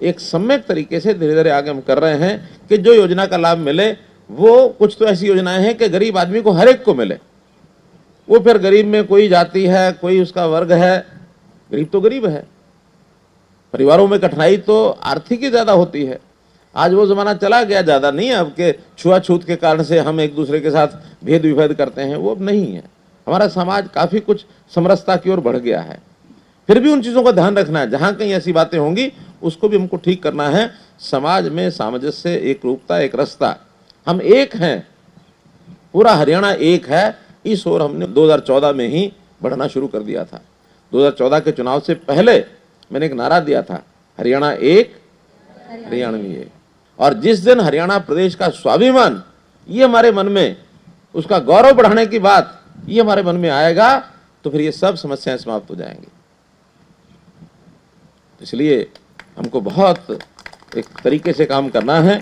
एक सम्यक तरीके से धीरे धीरे आगे हम कर रहे हैं कि जो योजना का लाभ मिले, वो कुछ तो ऐसी योजनाएँ हैं कि गरीब आदमी को हर एक को मिले। वो फिर गरीब में कोई जाति है, कोई उसका वर्ग है, गरीब तो गरीब है। परिवारों में कठिनाई तो आर्थिक ही ज़्यादा होती है। आज वो जमाना चला गया, ज़्यादा नहीं है, अब के छुआछूत के कारण से हम एक दूसरे के साथ भेद विभेद करते हैं, वो अब नहीं है। हमारा समाज काफ़ी कुछ समरसता की ओर बढ़ गया है। फिर भी उन चीज़ों का ध्यान रखना है। जहाँ कहीं ऐसी बातें होंगी उसको भी हमको ठीक करना है। समाज में सामंजस्य एक रूपता एक रास्ता। हम एक हैं। पूरा हरियाणा एक है। इस ओर हमने 2014 में ही बढ़ना शुरू कर दिया था। 2014 के चुनाव से पहले मैंने एक नारा दिया था, हरियाणा एक हरियाणवी एक। और जिस दिन हरियाणा प्रदेश का स्वाभिमान, ये हमारे मन में, उसका गौरव बढ़ाने की बात, ये हमारे मन में आएगा तो फिर ये सब समस्याएँ समाप्त हो जाएँगी। इसलिए हमको बहुत एक तरीके से काम करना है।